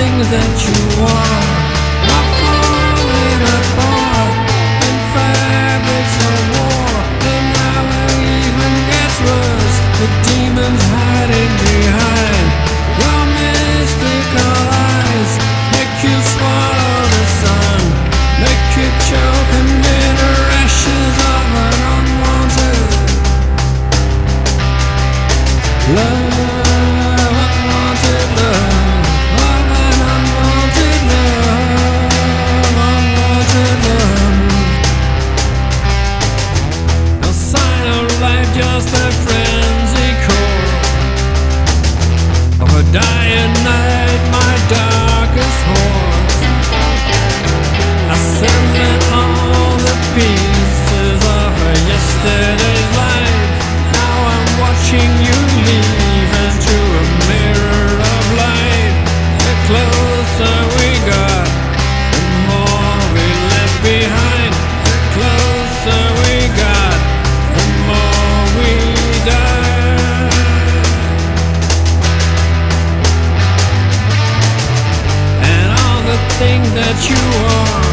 things that you are are falling apart in fabrics of war. And now it even gets worse. The demons hiding behind your mystical eyes make you swallow the sun, make you choke and bitter ashes of an unwanted love, just of a dying night, my darkest horse. All the pieces of a yesterday's life. Now I'm watching you leave into a mirror of light. Closer things that you are